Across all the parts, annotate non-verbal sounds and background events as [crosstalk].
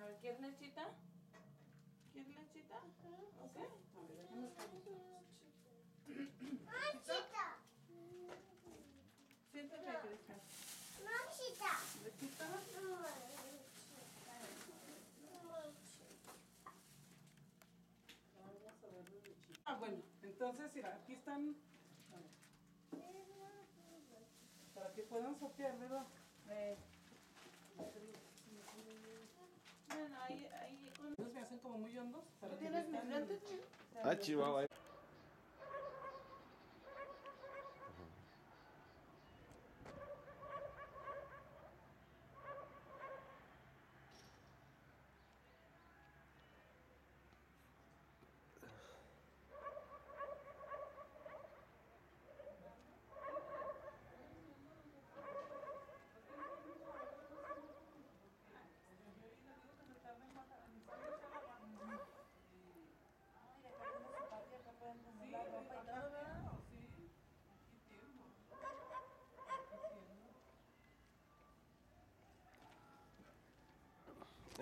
A ver, ¿quieres lechita? ¿Quieres lechita? Ok. A ver, déjame Mamita. Siéntate, Cristian. Mamita. Lechita. Ah, bueno, entonces, mira, aquí están. a Para que puedan sopear, ¿verdad? Eh, Bueno, ahí, ahí, con... Entonces me hacen como muy hondos. ¿Tú tienes mis lentes? Ah, Chihuahua.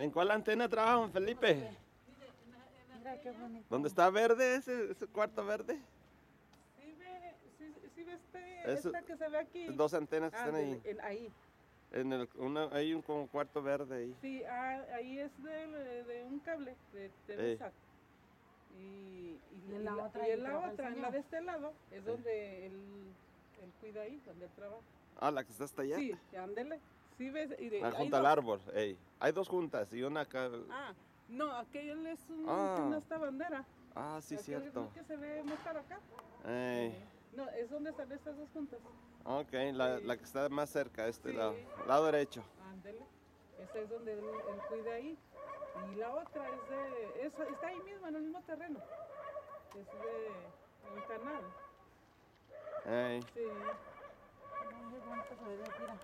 ¿En cuál antena trabaja Juan Felipe? Mira qué bonito. ¿Dónde está verde ese, ese cuarto verde? Sí, ve, sí, sí ve este, Eso- esta que se ve aquí. Dos antenas que Ah, están ahí. de- en- ahí. En el, una, hay un como cuarto verde ahí. Sí, ah, ahí es de, de un cable de Ey. Temesac. Y, y, Y en la otra y en la otra, en la de este lado, es Sí. donde él, él cuida ahí, donde él trabaja. Ah, la que está hasta allá. Sí, ándele. Sí, ves. Y de, junto al árbol. ey. Hay dos juntas y una acá. Ah, no, aquel es un, Ah. una esta bandera. Ah, sí, Aquel cierto. Es el que se ve más para acá. Ey. No, es donde están estas dos juntas. Ok, la, Sí. la que está más cerca, este Sí. lado. Lado derecho. Ándele. Esa es donde él, él cuida ahí. Y la otra es de. es- está ahí mismo, en el mismo terreno. Es de un canal. Ey. Sí. Ay, qué bonito se ve de aquí, mira.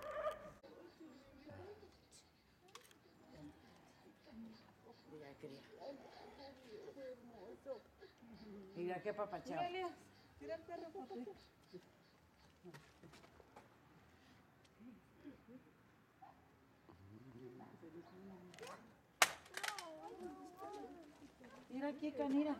Mira. Mira qué papachao. Tira el perro. Mira aquí, canira.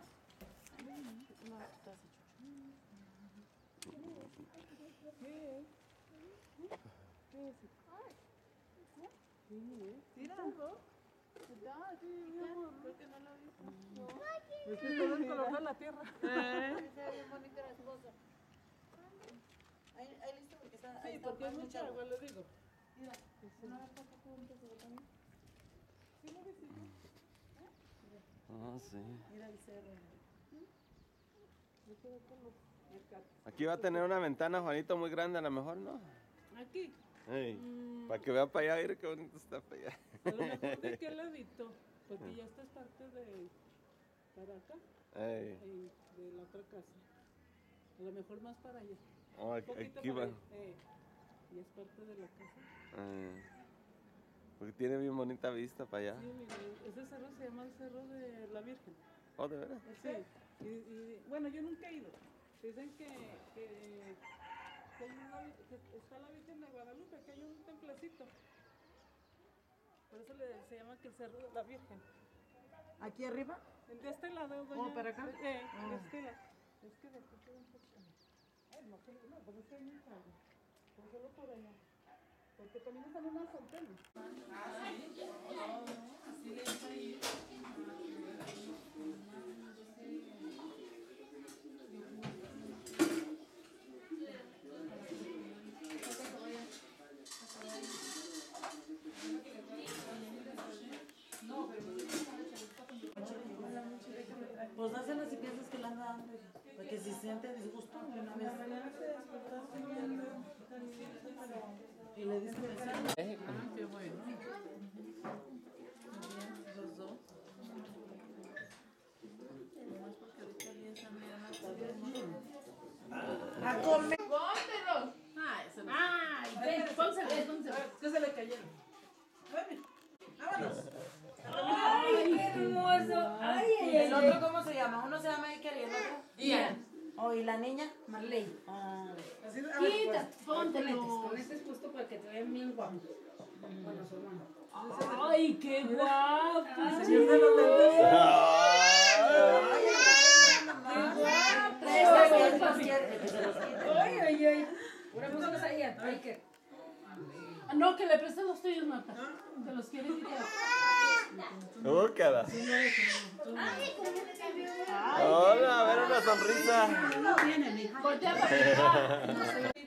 Tira. Es que todo el color de la tierra. Ahí, ahí listo porque está, Sí, porque hay mucha agua, le digo. Ah, sí. Mira el cerro. Aquí va a tener una ventana, Juanito, muy grande, a lo mejor, ¿no? Aquí. Ey. Para que vea para allá, mire qué bonito está para allá. A lo mejor de aquel [laughs] ladito. Porque ya esta es parte de. Para acá. Ey. ahí, de la otra casa. A lo mejor más para allá. Oh, aquí, aquí para va. Eh, y es parte de la casa. Eh, porque tiene bien bonita vista para allá. Sí, mira, ese cerro se llama el Cerro de la Virgen. Oh, de veras. Sí. Y, y, bueno, yo nunca he ido. Dicen que, que, que hay una que está la Virgen de Guadalupe, que hay un templecito. Por eso le, se llama que el Cerro de la Virgen. ¿Aquí arriba? De este lado, doña. ¿para acá? Eh, Ah. es que la, es que de aquí un poco. Ay, no, que no, pues es que hay mucha agua. Pues solo por allá. Porque también están unas antenas. Pues dáselas si piensas que la anda dando, hija, Para que si siente disgusto de una vez. Y le dice que Qué bueno. los dos. Nomás porque ahorita bien también la A comer. Ah. ¡Ay! ven, que se le cayeron. Vámonos. ¡Ay, qué hermoso! ¡Ay, ¿El otro cómo se uno se llama Iker y el otro. ¿y la niña? Marley. Ah. Quita. Pues, con este es justo para que te vean bien guapo. ¡Ay, qué guapo! ¡Ay, ¡Ay, qué guapo! ¡Ay, ay, ay! Una cosa. No, que le presten los tuyos, Marta. Te los quieres ir. No, no la sonrisa. [laughs]